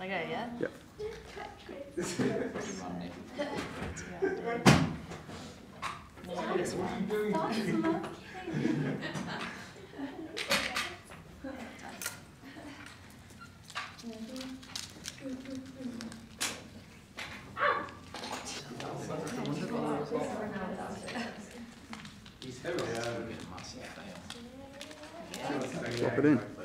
Shall I yeah? Yep. This one. Drop it in.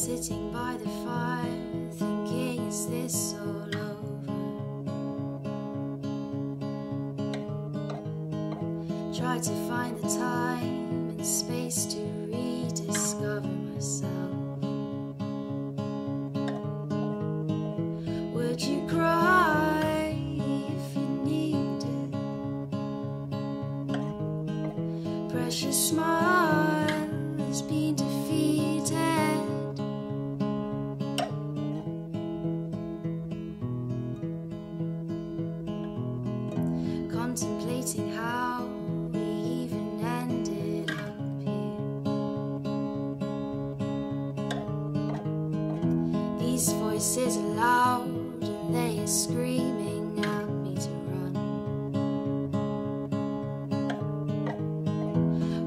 Sitting by the fire, thinking, is this all over? Try to find the time and space to rediscover myself. Would you cry if you needed? Precious smile Contemplating how we even ended up here. These voices are loud and they are screaming at me to run.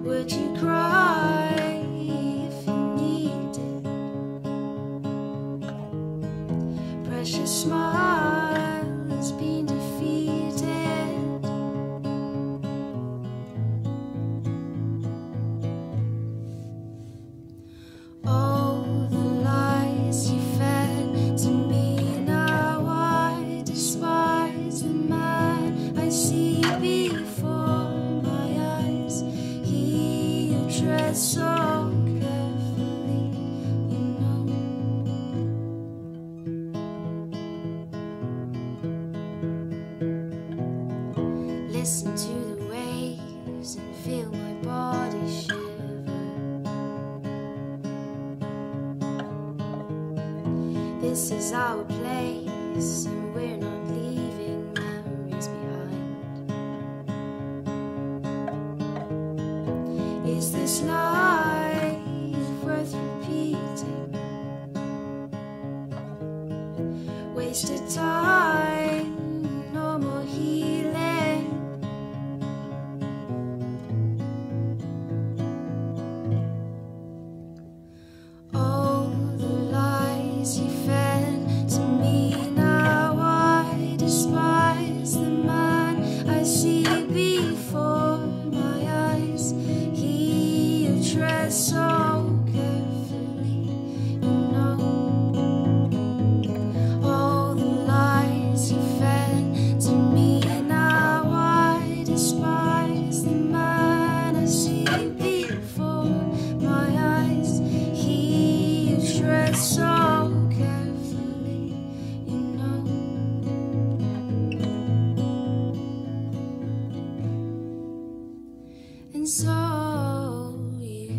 Would you cry if you needed? Precious smile Listen to the waves and feel my body shiver. This is our place, and we're not Is this life worth repeating? Wasted time, Who so carefully, you know. All the lies you fed to me now I despise the man I see before my eyes. He who treads so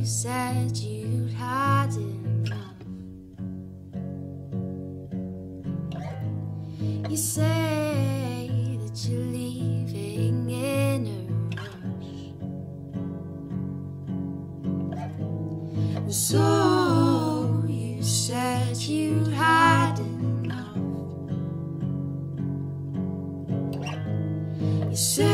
you said you'd had enough. You say that you're leaving in a rush. So you said you'd had enough. You say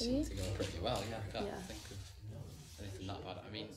very happy with That that. Are you? seemed to go pretty well, yeah. I can't Yeah. think of anything that bad. I mean.